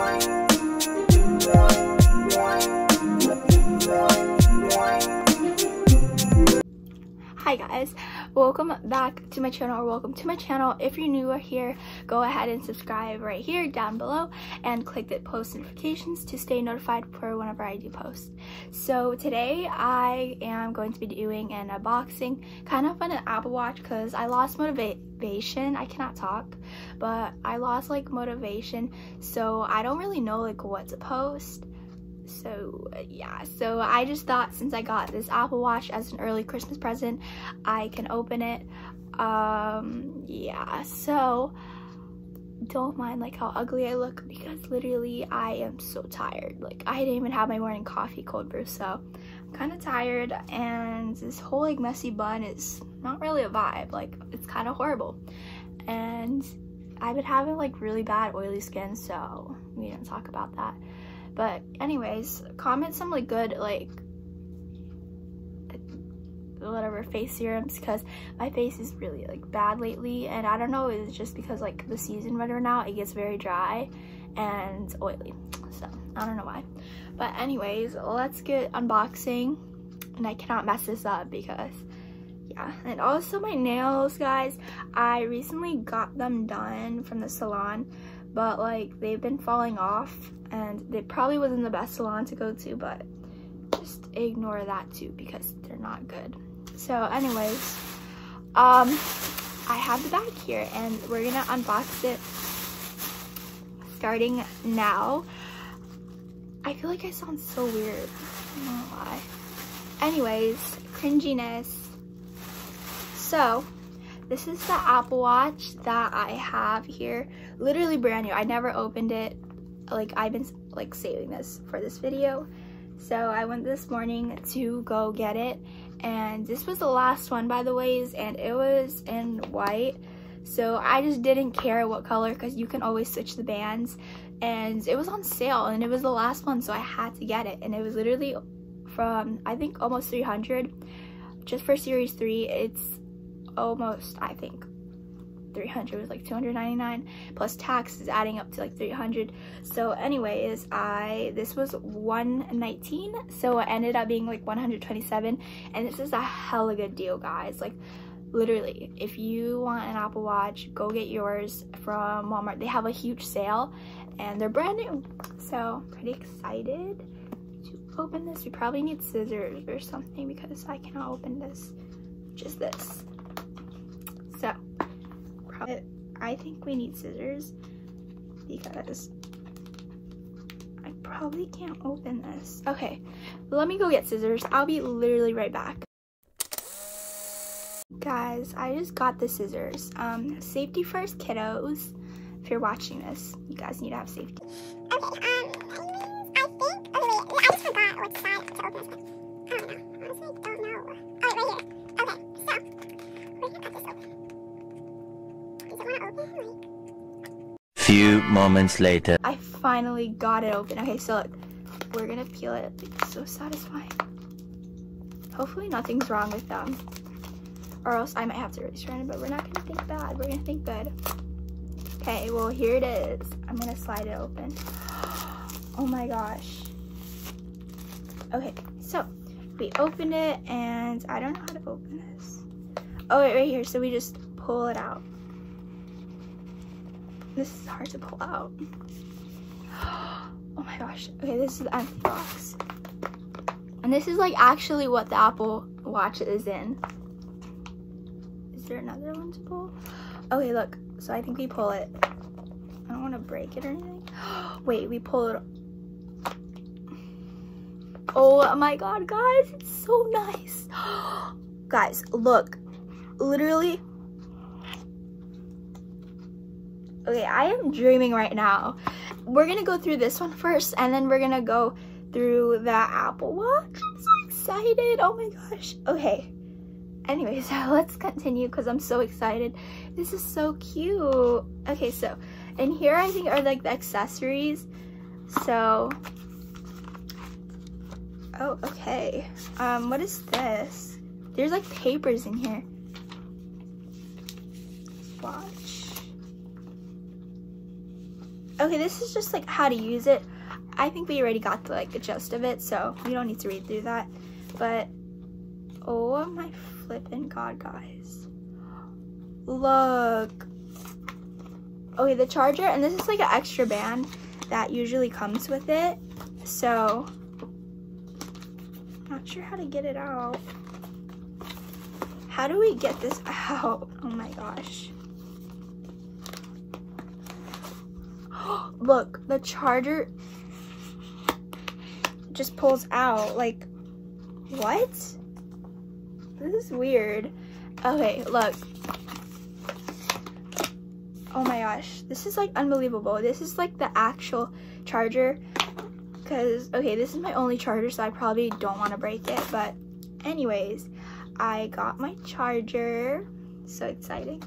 Hi guys, welcome back to my channel or welcome to my channel. If you're new here, go ahead and subscribe right here down below and click the post notifications to stay notified for whenever I do post. So today I am going to be doing an unboxing kind of on an Apple Watch because I lost motivation. I cannot talk, but I lost like motivation so I don't really know like what to post so yeah so i just thought since i got this apple watch as an early christmas present i can open it. Um yeah so don't mind like how ugly i look because literally i am so tired. Like i didn't even have my morning coffee cold brew so i'm kind of tired and this whole like messy bun is not really a vibe. Like it's kind of horrible. And i've been having like really bad oily skin so we didn't talk about that but anyways, comment some like good like whatever face serums because my face is really like bad lately and I don't know it's just because like the season right now it gets very dry and oily so I don't know why. But anyways let's get unboxing and I cannot mess this up because yeah and also my nails guys. I recently got them done from the salon but like they've been falling off and it probably wasn't the best salon to go to but just ignore that too because they're not good. So anyways um i have the bag here and we're gonna unbox it starting now. I feel like i sound so weird. I don't know why anyways cringiness. So this is the apple watch that i have here literally brand new. I never opened it. Like I've been like saving this for this video. So I went this morning to go get it. And this was the last one by the ways and it was in white. So I just didn't care what color because you can always switch the bands. And it was on sale and it was the last one so I had to get it. And it was literally from I think almost 300 just for series 3 it's almost I think 300 was like 299 plus tax is adding up to like 300 so anyways i this was 119 so it ended up being like 127 and this is a hella good deal guys. Like literally if you want an apple watch go get yours from walmart. They have a huge sale and they're brand new. So pretty excited to open this. We probably need scissors or something because i cannot open this. Just this I think we need scissors because I probably can't open this. Okay, let me go get scissors. I'll be literally right back. Guys, I just got the scissors. Um, safety first, kiddos. If you're watching this, you guys need to have safety. Okay, um, I think, oh wait, I just forgot what side to open this. I don't know, honestly, don't know. Oh, right here. Okay, so, we're gonna cut this open. Few moments later. I finally got it open. Okay, so look, we're gonna peel it. It's so satisfying. Hopefully nothing's wrong with them. Or else I might have to release it, but we're not gonna think bad. We're gonna think good. Okay, well here it is. I'm gonna slide it open. Oh my gosh. Okay, so we opened it and I don't know how to open this. Oh wait, right here. So we just pull it out. This is hard to pull out. Oh my gosh. Okay, this is the empty box. And this is like actually what the Apple Watch is in. Is there another one to pull? Okay, look. So I think we pull it. I don't want to break it or anything. Wait, we pull it. Oh my god, guys. It's so nice. guys, look. Literally, Okay, I am dreaming right now. We're gonna go through this one first and then we're gonna go through the Apple Watch. I'm so excited, oh my gosh. Okay, anyway, so let's continue because I'm so excited. This is so cute. Okay, so, and here I think are like the accessories. So, oh, okay. Um, what is this? There's like papers in here. Watch. Okay, this is just like how to use it. I think we already got the like the gist of it, so we don't need to read through that. But oh my flipping god, guys. Look. Okay, the charger, and this is like an extra band that usually comes with it. So, not sure how to get it out. How do we get this out? Oh my gosh. Look, the charger just pulls out. Like, what? This is weird. Okay, look. Oh my gosh, this is like unbelievable. This is like the actual charger. Because, okay, this is my only charger, so I probably don't want to break it. But anyways, I got my charger. So exciting.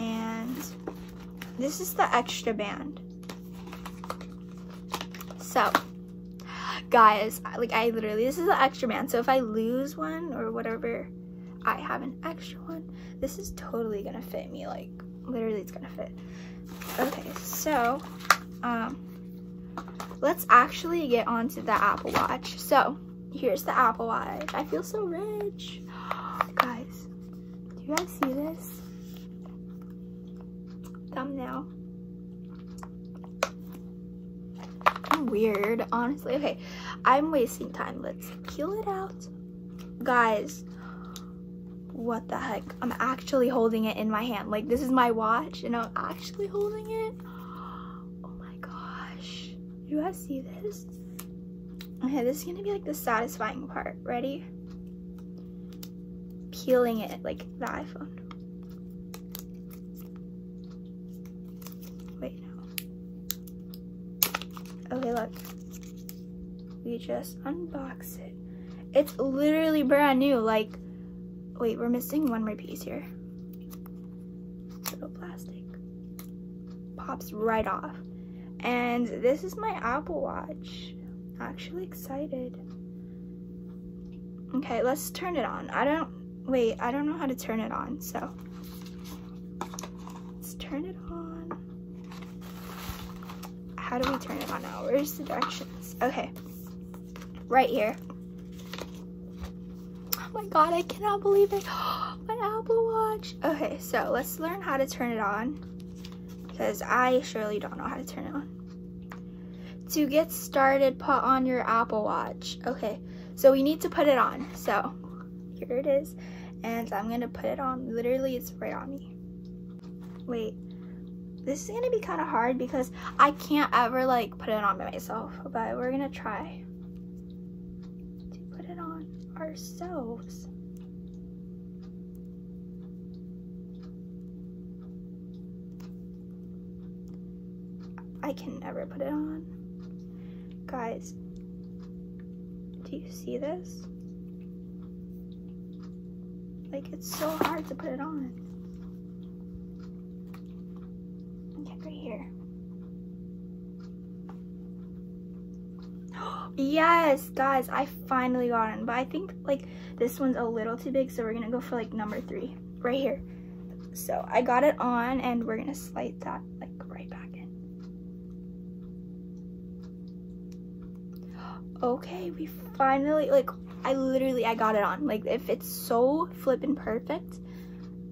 And this is the extra band. So, guys, like I literally, this is the extra band. So if I lose one or whatever, I have an extra one. This is totally gonna fit me. Like literally, it's gonna fit. Okay, so um, let's actually get onto the Apple Watch. So here's the Apple Watch. I feel so rich, guys. Do you guys see this thumbnail? weird, honestly. Okay, I'm wasting time. Let's peel it out. Guys, what the heck? I'm actually holding it in my hand. Like, this is my watch, and I'm actually holding it. Oh my gosh. You guys see this? Okay, this is gonna be like the satisfying part. Ready? Peeling it like the iPhone. Okay, look. We just unbox it. It's literally brand new. Like, wait, we're missing one more piece here. Little plastic. Pops right off. And this is my Apple Watch. Actually excited. Okay, let's turn it on. I don't, wait, I don't know how to turn it on, so. Let's turn it on how do we turn it on now? Where's the directions? Okay, right here. Oh my god, I cannot believe it. my Apple Watch. Okay, so let's learn how to turn it on because I surely don't know how to turn it on. To get started, put on your Apple Watch. Okay, so we need to put it on. So here it is, and I'm gonna put it on. Literally, it's right on me. Wait, this is gonna be kind of hard because I can't ever like put it on by myself, but we're gonna try to put it on ourselves. I can never put it on. Guys, do you see this? Like, it's so hard to put it on. here. Yes, guys, I finally got in. But I think like this one's a little too big, so we're gonna go for like number three, right here. So I got it on and we're gonna slide that like right back in. Okay, we finally, like, I literally, I got it on. Like, if it's so flippin' perfect.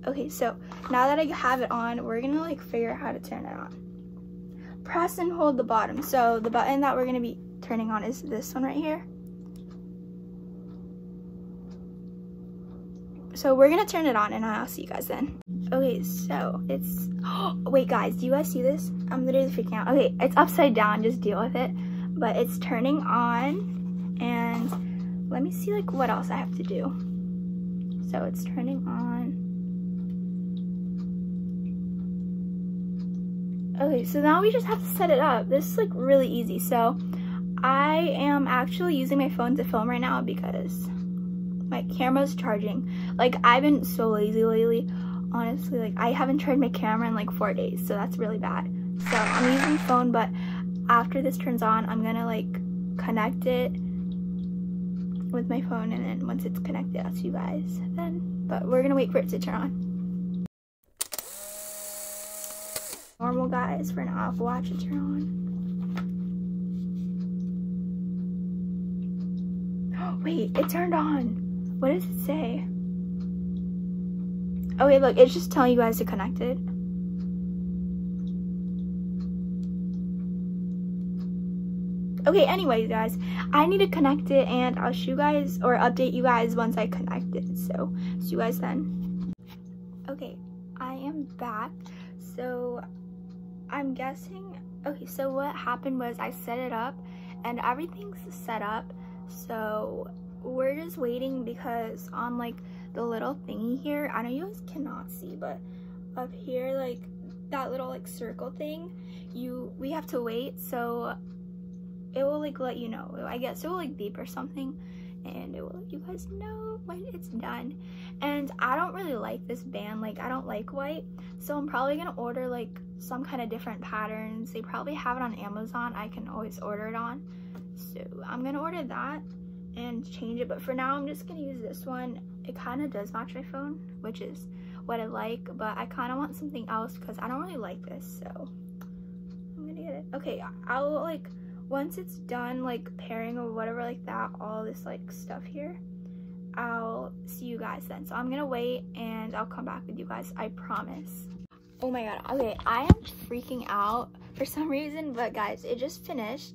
Okay, so now that I have it on, we're gonna like figure out how to turn it on press and hold the bottom. So the button that we're going to be turning on is this one right here. So we're to turn it on and I'll see you guys then. Okay, so it's, oh, wait guys, do you guys see this? I'm literally freaking out. Okay, it's upside down, just deal with it. But it's turning on and let me see like what else I have to do. So it's turning on. Okay, so now we just have to set it up. This is like really easy. So I am actually using my phone to film right now because my camera's charging. Like I've been so lazy lately. Honestly, like I haven't tried my camera in like four days, so that's really bad. So I'm using phone, but after this turns on, I'm gonna like connect it with my phone and then once it's connected, I'll see you guys then. But we're gonna wait for it to turn on. Normal guys for an Apple Watch to turn on. Wait, it turned on. What does it say? Oh wait, look, it's just telling you guys to connect it. Okay, anyways, guys, I need to connect it and I'll show you guys or update you guys once I connect it. So, see you guys then. Okay, I am back. So, I'm guessing, okay, so what happened was I set it up and everything's set up. So, we're just waiting because on like the little thingy here, I know you guys cannot see, but up here, like that little like circle thing, you, we have to wait. So it will like let you know. I guess it will like beep or something and it will let you guys know when it's done. And I don't really like this band, like I don't like white. So I'm probably gonna order like some kind of different patterns. They probably have it on Amazon. I can always order it on. So I'm gonna order that and change it. But for now, I'm just gonna use this one. It kind of does match my phone, which is what I like, but I kind of want something else because I don't really like this. So I'm gonna get it. Okay, I'll like once it's done like pairing or whatever like that all this like stuff here I'll see you guys then so I'm gonna wait and I'll come back with you guys I promise oh my god okay I am freaking out for some reason but guys it just finished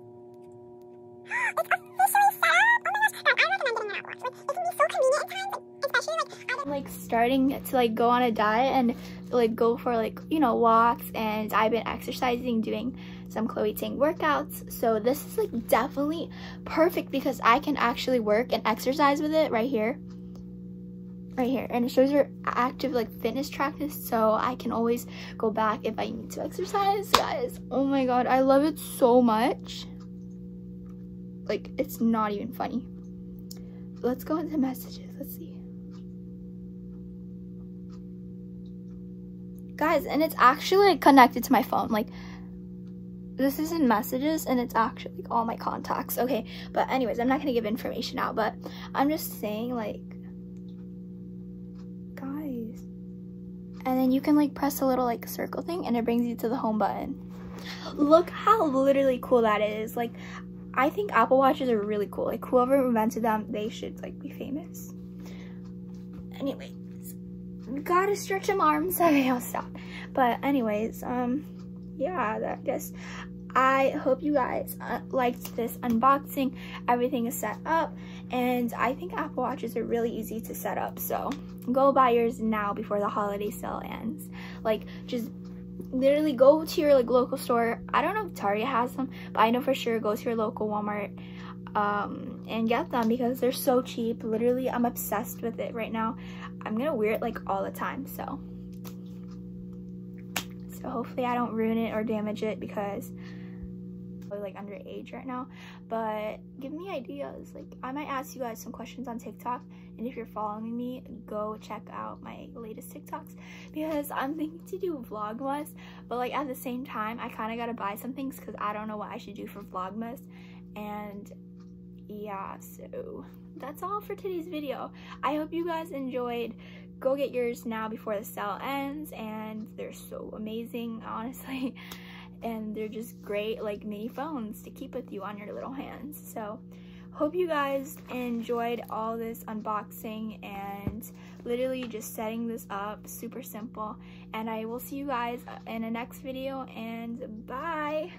like starting to like go on a diet and like go for like you know walks and I've been exercising doing some Chloe Ting workouts. So this is like definitely perfect because I can actually work and exercise with it right here. Right here. And it shows your active like fitness trackers so I can always go back if I need to exercise guys. Oh my god I love it so much like it's not even funny. Let's go into messages. Let's see. Guys and it's actually connected to my phone. Like this is in messages and it's actually like all my contacts. Okay but anyways i'm not gonna give information out but i'm just saying like guys. And then you can like press a little like circle thing and it brings you to the home button. Look how literally cool that is. Like i think apple watches are really cool like whoever invented them they should like be famous anyway gotta stretch them arms. Okay, I'll stop. But anyways, um, yeah, that guess I hope you guys uh, liked this unboxing. Everything is set up and I think Apple Watches are really easy to set up. So go buy yours now before the holiday sale ends. Like just literally go to your like local store. I don't know if Target has them, but I know for sure go to your local Walmart um, and get them because they're so cheap. Literally, I'm obsessed with it right now. I'm gonna wear it like all the time, so. So hopefully I don't ruin it or damage it because I'm like underage right now. But give me ideas. Like I might ask you guys some questions on TikTok. And if you're following me, go check out my latest TikToks because I'm thinking to do Vlogmas. But like at the same time, I kind of got to buy some things because I don't know what I should do for Vlogmas. And yeah, so that's all for today's video. I hope you guys enjoyed. Go get yours now before the sale ends and they're so amazing, honestly. And they're just great like mini phones to keep with you on your little hands. So hope you guys enjoyed all this unboxing and literally just setting this up super simple and i will see you guys in the next video and bye